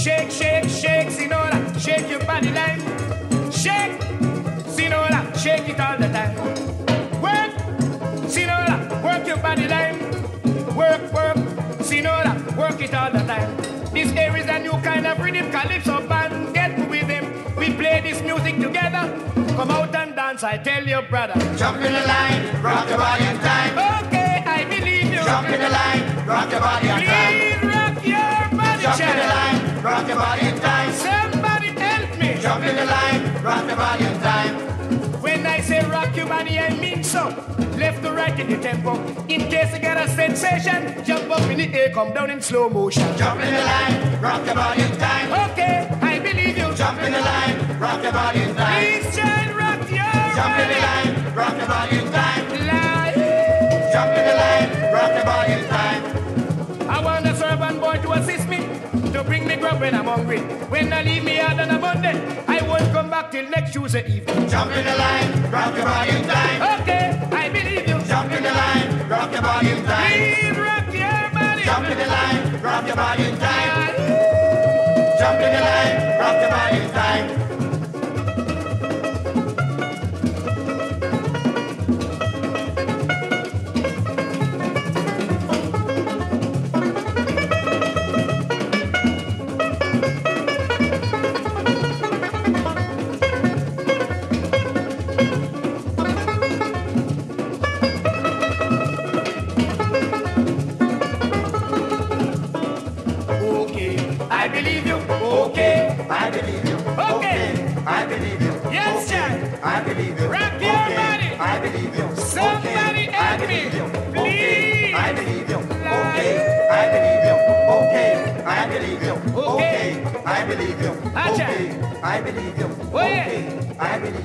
Shake, shake, shake, Senora, shake your body line. Shake, Senora, shake it all the time. Work, Senora, work your body line. Work, work, Senora, work it all the time. This here is a new kind of rhythm, calypso band. Get with him. We play this music together. Come out and dance, I tell you, brother. Jump in the line, rock your body in time. Okay, rock your body in time. Somebody help me. Jump in the line, rock your body in time. When I say rock your body, I mean so. Left to right in the tempo. In case you get a sensation, jump up in the air, come down in slow motion. Jump in the line, rock your body in time. Okay, I believe you. Jump in the line, rock your body in time. Please, child, rock your Jump in the line, to bring me grub when I'm hungry. When I leave me out on a Monday, I won't come back till next Tuesday evening. Jump in the line, rock your body in time. Okay, I believe you. Jump in the line, rock your body in time. Please rock your body. Jump in the line, rock your body in time. Jump in the line, rock your body in time. Believe you. Okay, I believe you. Okay. I believe you. Yes, child. I believe you. Rock your body. I believe you. Somebody help me. Please. I believe you. Okay, I believe you. Okay, I believe you. Okay. I believe you. Okay, I believe you. Oh. Okay, I believe you.